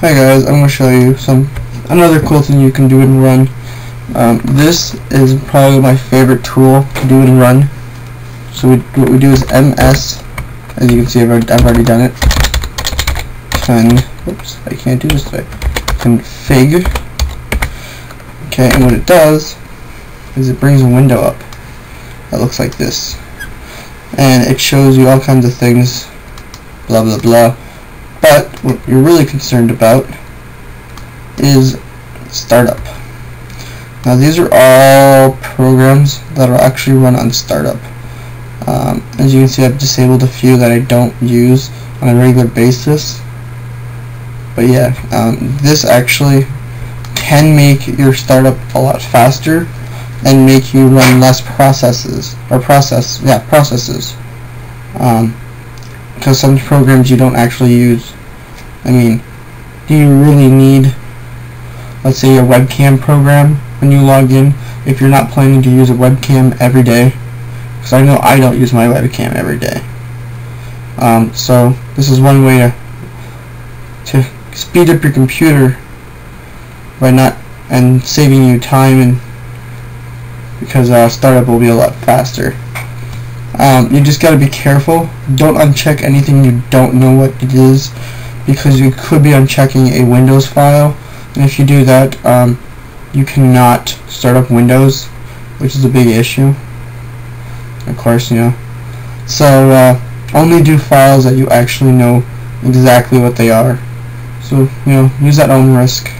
Hi guys, I'm going to show you some another cool thing you can do in Run. Um, this is probably my favorite tool to do in Run. So we, what we do is MS, as you can see I've already, I've already done it. Can, oops, I can't do this way. Config. Okay, and what it does is it brings a window up that looks like this. And it shows you all kinds of things, blah blah blah but what you're really concerned about is startup. Now these are all programs that are actually run on startup. Um, as you can see I've disabled a few that I don't use on a regular basis. But yeah, um, this actually can make your startup a lot faster and make you run less processes or process yeah processes. Um, because some programs you don't actually use. I mean, do you really need, let's say, a webcam program when you log in if you're not planning to use a webcam every day? Because I know I don't use my webcam every day. Um, so this is one way to to speed up your computer by not and saving you time and because uh, startup will be a lot faster. Um, you just got to be careful. Don't uncheck anything you don't know what it is because you could be unchecking a Windows file. And if you do that um, you cannot start up Windows which is a big issue. Of course you know. So uh, only do files that you actually know exactly what they are. So you know use that own risk